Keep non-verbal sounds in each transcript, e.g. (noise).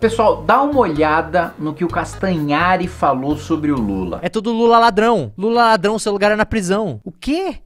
Pessoal, dá uma olhada no que o Castanhari falou sobre o Lula. É tudo Lula ladrão. Lula ladrão, seu lugar é na prisão. O quê?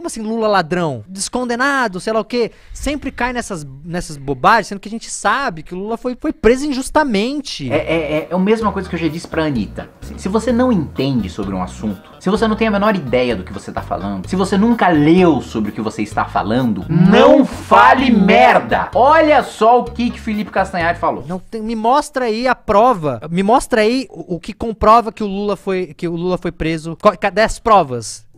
Como assim Lula ladrão? Descondenado, sei lá o quê. Sempre cai nessas, nessas bobagens, sendo que a gente sabe que o Lula foi, foi preso injustamente. É, é, é a mesma coisa que eu já disse pra Anitta. Se, você não entende sobre um assunto, se você não tem a menor ideia do que você tá falando, se você nunca leu sobre o que você está falando, não fale merda! Olha só o que, que Felipe Castanhari falou. Não tem- me mostra aí a prova. Me mostra aí o, o que comprova que o Lula foi que o Lula foi preso. Cadê as provas?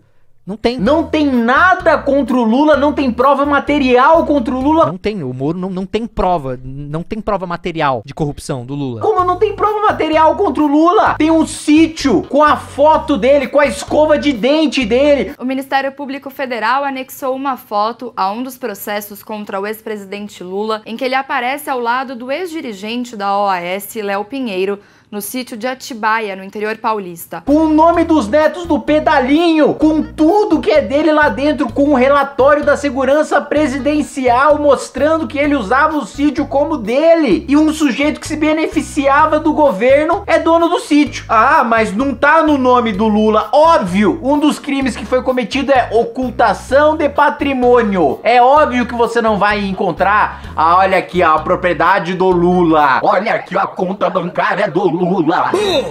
Não tem. Não tem nada contra o Lula, não tem prova material contra o Lula. Não tem. O Moro não, não tem prova. Não tem prova material de corrupção do Lula. Como não tem prova material contra o Lula? Tem um sítio com a foto dele, com a escova de dente dele. O Ministério Público Federal anexou uma foto a um dos processos contra o ex-presidente Lula, em que ele aparece ao lado do ex-dirigente da OAS, Léo Pinheiro, no sítio de Atibaia, no interior paulista. Com o nome dos netos do pedalinho, com tudo que é dele lá dentro, com o relatório da segurança presidencial mostrando que ele usava o sítio como dele. E um sujeito que se beneficiava do governo é dono do sítio. Ah, mas não tá no nome do Lula. Óbvio, um dos crimes que foi cometido é ocultação de patrimônio. É óbvio que você não vai encontrar. Ah, olha aqui a propriedade do Lula. Olha aqui a conta bancária do Lula.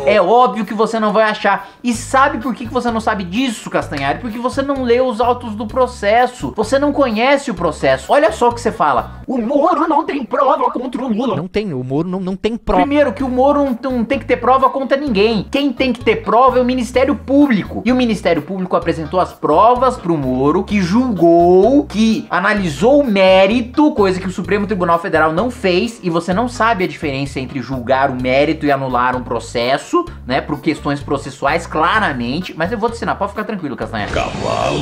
É óbvio que você não vai achar. E sabe por que que você não sabe disso, Castanhari? Porque você não leu os autos do processo. Você não conhece o processo. Olha só o que você fala. O Moro não tem prova contra o Lula. Não tem. O Moro não, não tem prova. Primeiro, que o Moro não, não tem que ter prova contra ninguém. Quem tem que ter prova é o Ministério Público. E o Ministério Público apresentou as provas pro Moro, que julgou, que analisou o mérito, coisa que o Supremo Tribunal Federal não fez. E você não sabe a diferença entre julgar o mérito e anular um processo, né? Por questões processuais, claramente. Mas eu vou te ensinar, pode ficar tranquilo, Castanheira.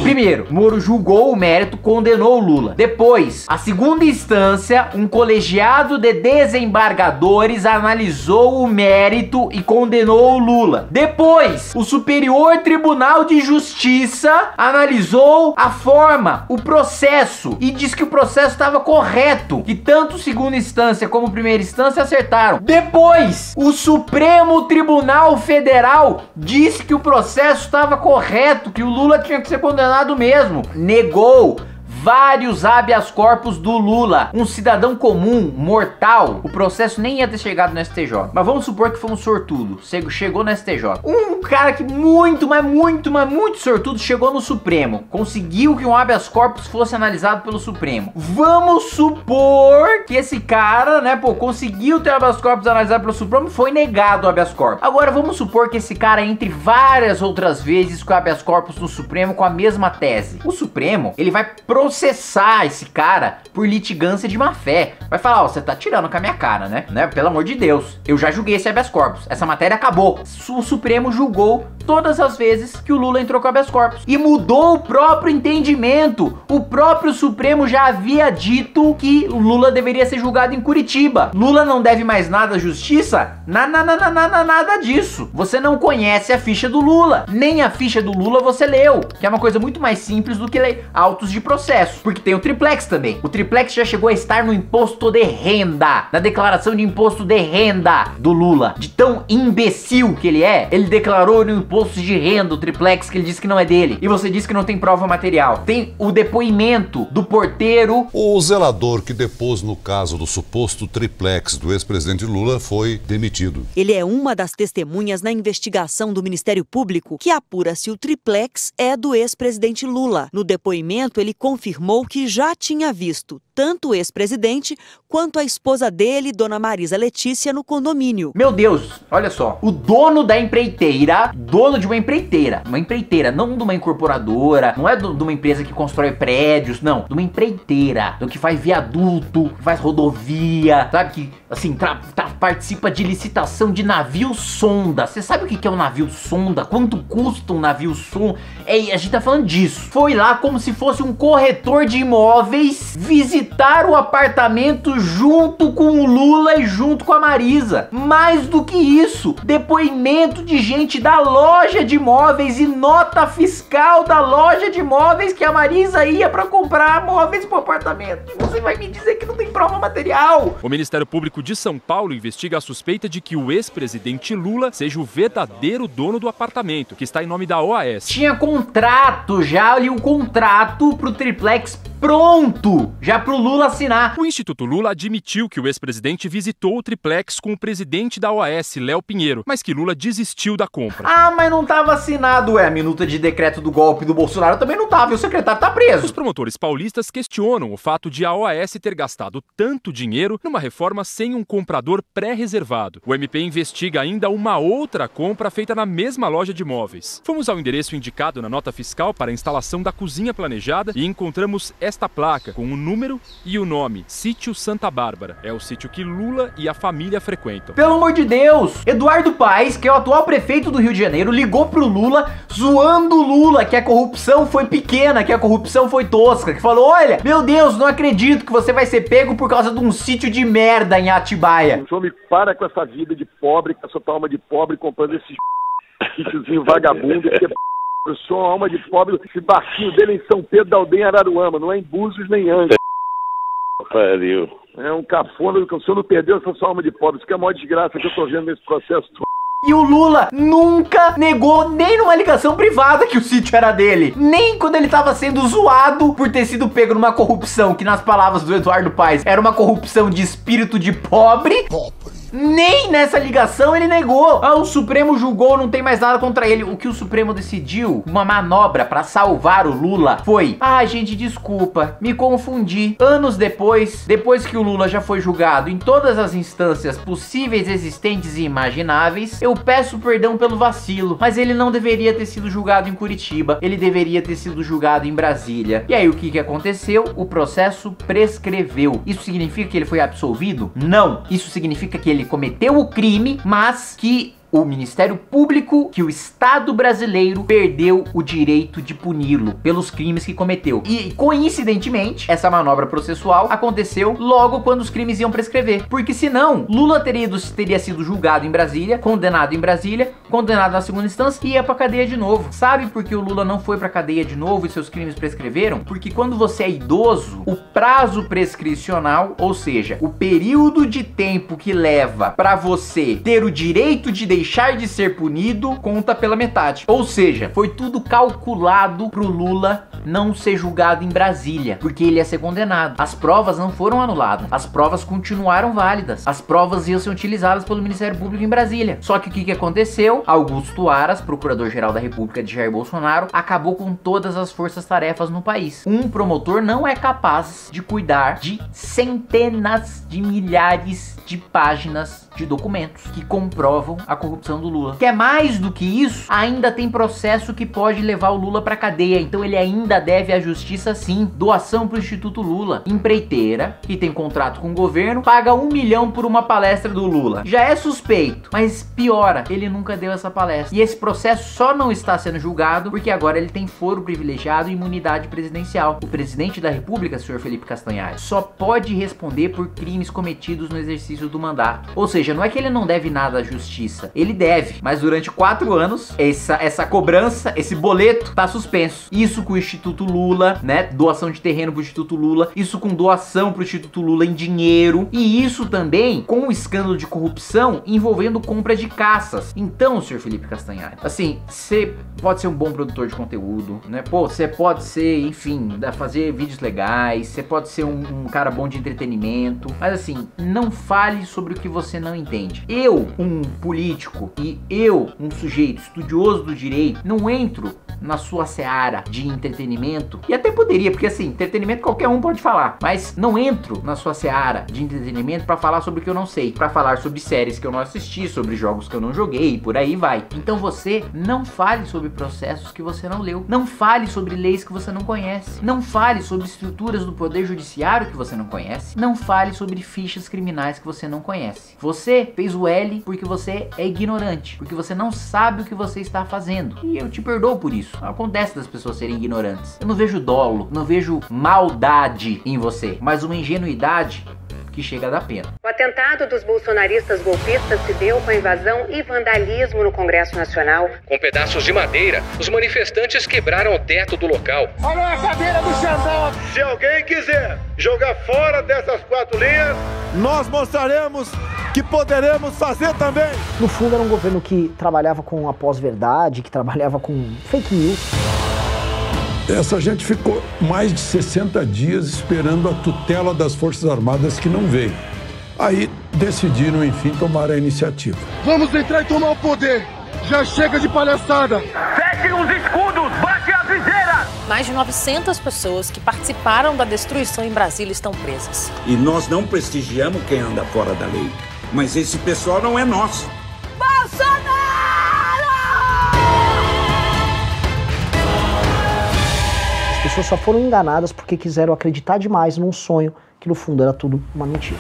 Primeiro, Moro julgou o mérito, condenou o Lula. Depois, a segunda instância, um colegiado de desembargadores analisou o mérito e condenou o Lula. Depois, o Superior Tribunal de Justiça analisou a forma, o processo e disse que o processo estava correto, que tanto segunda instância como primeira instância acertaram. Depois, o Supremo Tribunal Federal disse que o processo estava correto, que o Lula tinha que ser condenado mesmo. Negou vários habeas corpus do Lula. Um cidadão comum, mortal, o processo nem ia ter chegado no STJ. Mas vamos supor que foi um sortudo. Chegou- no STJ. Um cara que muito, mas muito, mas muito sortudo chegou no Supremo. Conseguiu que um habeas corpus fosse analisado pelo Supremo. Vamos supor que esse cara, né, pô, conseguiu ter o habeas corpus analisado pelo Supremo foi negado o habeas corpus. Agora vamos supor que esse cara entre várias outras vezes com habeas corpus no Supremo com a mesma tese. O Supremo, ele vai processar esse cara por litigância de má fé. Vai falar, ó, você tá tirando com a minha cara, né? né? Pelo amor de Deus. Eu já julguei esse habeas corpus. Essa matéria acabou. O Supremo julgou todas as vezes que o Lula entrou com habeas corpus. E mudou o próprio entendimento. O próprio Supremo já havia dito que o Lula deveria ser julgado em Curitiba. Lula não deve mais nada à justiça? Na, na, na, na, na- nada disso. Você não conhece a ficha do Lula. Nem a ficha do Lula você leu. Que é uma coisa muito mais simples do que ler autos de processo. Porque tem o triplex também. O triplex já chegou a estar no imposto de renda. Na declaração de imposto de renda do Lula. De tão imbecil que ele é, ele declarou no imposto de renda o triplex que ele disse que não é dele. E você disse que não tem prova material. Tem o depoimento do porteiro O zelador que depôs no caso do suposto triplex do ex-presidente Lula foi demitido. Ele é uma das testemunhas na investigação do Ministério Público que apura se o triplex é do ex-presidente Lula. No depoimento, ele confirmou que já tinha visto tanto o ex-presidente quanto a esposa dele, Dona Marisa Letícia, no condomínio. Meu Deus, olha só. O dono da empreiteira, dono de uma empreiteira, uma empreiteira, não de uma incorporadora, não é de uma empresa que constrói prédios, não, de uma empreiteira, do que faz viaduto, que faz rodovia, sabe que assim participa de licitação de navio sonda. Você sabe o que que é um navio sonda? Quanto custa um navio sonda? É, a gente tá falando disso. Foi lá como se fosse um corretor de imóveis visitar visitar o apartamento junto com o Lula e junto com a Marisa. Mais do que isso, depoimento de gente da loja de móveis e nota fiscal da loja de móveis que a Marisa ia para comprar móveis pro apartamento. Você vai me dizer que não tem prova material? O Ministério Público de São Paulo investiga a suspeita de que o ex-presidente Lula seja o verdadeiro dono do apartamento, que está em nome da OAS. Tinha contrato já ali, um contrato pro triplex pronto, já pro Lula assinar. O Instituto Lula admitiu que o ex-presidente visitou o triplex com o presidente da OAS, Léo Pinheiro, mas que Lula desistiu da compra. Ah, mas não tava assinado, é, a minuta de decreto do golpe do Bolsonaro também não tava, e o secretário tá Os preso. promotores paulistas questionam o fato de a OAS ter gastado tanto dinheiro numa reforma sem um comprador pré-reservado. O MP investiga ainda uma outra compra feita na mesma loja de móveis. Fomos ao endereço indicado na nota fiscal para a instalação da cozinha planejada e encontramos esta placa com o número e o nome: Sítio Santa Bárbara. É o sítio que Lula e a família frequentam. Pelo amor de Deus, Eduardo Paes, que é o atual prefeito do Rio de Janeiro, ligou pro Lula zoando o Lula que a corrupção foi pequena, que a corrupção foi tosca, que falou: "Olha, meu Deus, não acredito que você vai ser pego por causa de um sítio de merda em Atibaia". O senhor me para com essa vida de pobre, com essa tua alma de pobre, comprando esses (laughs) sítiozinho vagabundo, porque eu sou uma alma de pobre, esse barquinho dele é em São Pedro da Aldeia Araruama, não é em Búzios nem Angra. Pariu. É um cafona, que o senhor não perdeu essa sua alma de pobre, isso que é a maior desgraça que eu tô vendo nesse processo todo. E o Lula nunca negou nem numa ligação privada que o sítio era dele. Nem quando ele tava sendo zoado por ter sido pego numa corrupção, que nas palavras do Eduardo Paes era uma corrupção de espírito de pobre. Nem nessa ligação ele negou. Ah, o Supremo julgou, não tem mais nada contra ele. O que o Supremo decidiu, uma manobra pra salvar o Lula, foi: "Ah, gente, desculpa, me confundi". Anos depois, depois que o Lula já foi julgado em todas as instâncias possíveis, existentes e imagináveis, eu peço perdão pelo vacilo, mas ele não deveria ter sido julgado em Curitiba, ele deveria ter sido julgado em Brasília. E aí o que que aconteceu? O processo prescreveu. Isso significa que ele foi absolvido? Não. Isso significa que ele cometeu o crime, mas que o Ministério Público, que o Estado brasileiro perdeu o direito de puni-lo pelos crimes que cometeu. E coincidentemente, essa manobra processual aconteceu logo quando os crimes iam prescrever. Porque senão, Lula teria, ido- teria sido julgado em Brasília, condenado em Brasília, condenado na segunda instância e ia pra cadeia de novo. Sabe por que o Lula não foi pra cadeia de novo e seus crimes prescreveram? Porque quando você é idoso, o prazo prescricional, ou seja, o período de tempo que leva pra você ter o direito de deixar de ser punido, conta pela metade. Ou seja, foi tudo calculado pro Lula não ser julgado em Brasília, porque ele ia ser condenado. As provas não foram anuladas, as provas continuaram válidas. As provas iam ser utilizadas pelo Ministério Público em Brasília. Só que o que, que aconteceu? Augusto Aras, procurador-geral da República de Jair Bolsonaro, acabou com todas as forças-tarefas no país. Um promotor não é capaz de cuidar de centenas de milhares de páginas de documentos que comprovam a corrupção do Lula. Que é mais do que isso, ainda tem processo que pode levar o Lula pra cadeia. Então ele ainda deve à justiça sim. Doação pro Instituto Lula. Empreiteira, que tem contrato com o governo, paga um milhão por uma palestra do Lula. Já é suspeito, mas piora, ele nunca deu essa palestra. E esse processo só não está sendo julgado porque agora ele tem foro privilegiado e imunidade presidencial. O presidente da República, senhor Felipe Castanhari, só pode responder por crimes cometidos no exercício do mandato. Ou seja, não é que ele não deve nada à justiça, ele deve, mas durante quatro anos essa, essa cobrança, esse boleto tá suspenso. Isso com o Instituto Lula, né? Doação de terreno pro Instituto Lula, isso com doação pro Instituto Lula em dinheiro e isso também com o escândalo de corrupção envolvendo compra de caças. Então, senhor Felipe Castanhari, assim, você pode ser um bom produtor de conteúdo, né? Pô, você pode ser, enfim, fazer vídeos legais, você pode ser um, um cara bom de entretenimento, mas assim, não fale sobre o que você não entende. Eu, um político e eu, um sujeito estudioso do direito, não entro na sua seara de entretenimento e até poderia, porque assim, entretenimento qualquer um pode falar, mas não entro na sua seara de entretenimento pra falar sobre o que eu não sei, pra falar sobre séries que eu não assisti, sobre jogos que eu não joguei, e por aí vai. Então você não fale sobre processos que você não leu, não fale sobre leis que você não conhece, não fale sobre estruturas do poder judiciário que você não conhece, não fale sobre fichas criminais que você não conhece. Você fez o L porque você é ignorante, porque você não sabe o que você está fazendo. E eu te perdoo por isso. Isso. Acontece das pessoas serem ignorantes. Eu não vejo dolo, não vejo maldade em você, mas uma ingenuidade que chega a dar pena. O atentado dos bolsonaristas golpistas se deu com a invasão e vandalismo no Congresso Nacional. Com pedaços de madeira, os manifestantes quebraram o teto do local. Olha a cadeira do Xandão! Se alguém quiser jogar fora dessas quatro linhas, nós mostraremos que poderemos fazer também. No fundo, era um governo que trabalhava com a pós-verdade, que trabalhava com fake news. Essa gente ficou mais de 60 dias esperando a tutela das Forças Armadas que não veio. Aí decidiram, enfim, tomar a iniciativa. Vamos entrar e tomar o poder! Já chega de palhaçada! Fechem os escudos! Bate a viseira! Mais de 900 pessoas que participaram da destruição em Brasília estão presas. E nós não prestigiamos quem anda fora da lei. Mas esse pessoal não é nosso. Pessoas só foram enganadas porque quiseram acreditar demais num sonho que no fundo era tudo uma mentira.